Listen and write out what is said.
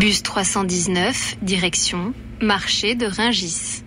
Bus 319, direction marché de Ringis.